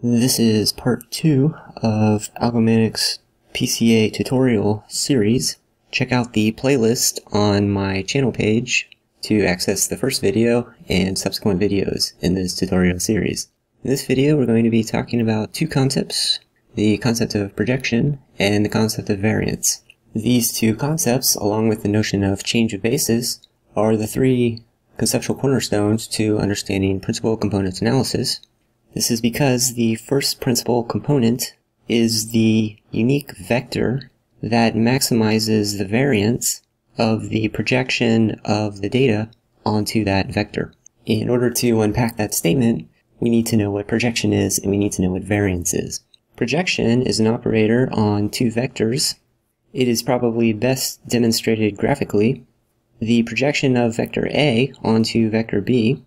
This is part two of Algomatic's PCA tutorial series. Check out the playlist on my channel page to access the first video and subsequent videos in this tutorial series. In this video, we're going to be talking about two concepts, the concept of projection and the concept of variance. These two concepts, along with the notion of change of basis, are the three conceptual cornerstones to understanding principal components analysis, this is because the first principal component is the unique vector that maximizes the variance of the projection of the data onto that vector. In order to unpack that statement, we need to know what projection is and we need to know what variance is. Projection is an operator on two vectors. It is probably best demonstrated graphically. The projection of vector A onto vector B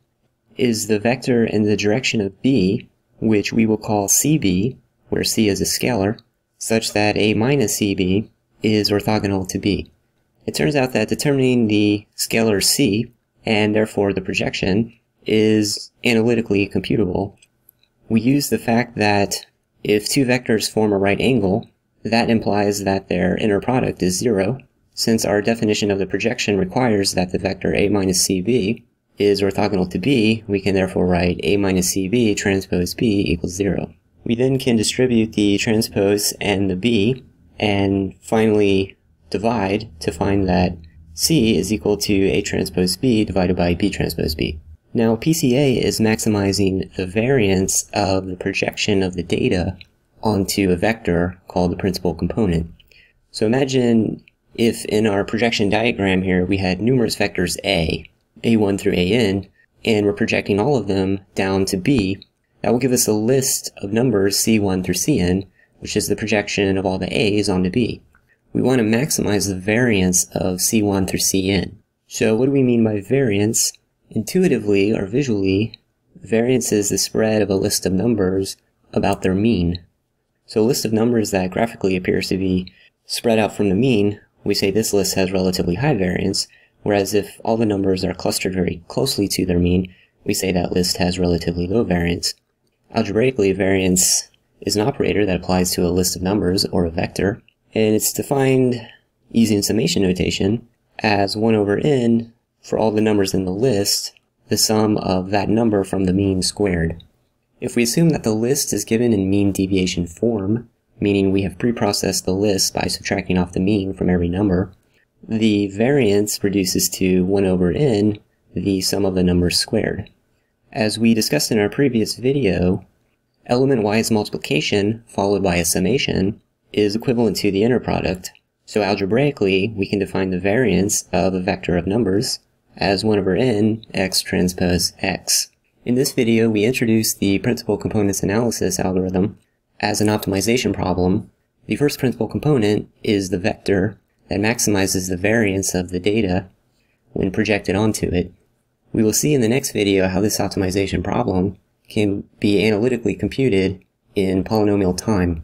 is the vector in the direction of b, which we will call cb, where c is a scalar, such that a minus cb is orthogonal to b. It turns out that determining the scalar c, and therefore the projection, is analytically computable. We use the fact that if two vectors form a right angle, that implies that their inner product is zero, since our definition of the projection requires that the vector a minus cb is orthogonal to b, we can therefore write a minus cb transpose b equals 0. We then can distribute the transpose and the b, and finally divide to find that c is equal to a transpose b divided by b transpose b. Now PCA is maximizing the variance of the projection of the data onto a vector called the principal component. So imagine if in our projection diagram here we had numerous vectors A, a1 through an, and we're projecting all of them down to b, that will give us a list of numbers c1 through cn, which is the projection of all the a's onto b. We want to maximize the variance of c1 through cn. So what do we mean by variance? Intuitively or visually, variance is the spread of a list of numbers about their mean. So a list of numbers that graphically appears to be spread out from the mean, we say this list has relatively high variance, Whereas if all the numbers are clustered very closely to their mean, we say that list has relatively low variance. Algebraically, variance is an operator that applies to a list of numbers or a vector, and it's defined using summation notation as 1 over n for all the numbers in the list, the sum of that number from the mean squared. If we assume that the list is given in mean deviation form, meaning we have preprocessed the list by subtracting off the mean from every number, the variance reduces to 1 over n, the sum of the numbers squared. As we discussed in our previous video, element-wise multiplication followed by a summation is equivalent to the inner product, so algebraically we can define the variance of a vector of numbers as 1 over n x transpose x. In this video we introduce the principal components analysis algorithm as an optimization problem. The first principal component is the vector that maximizes the variance of the data when projected onto it. We will see in the next video how this optimization problem can be analytically computed in polynomial time.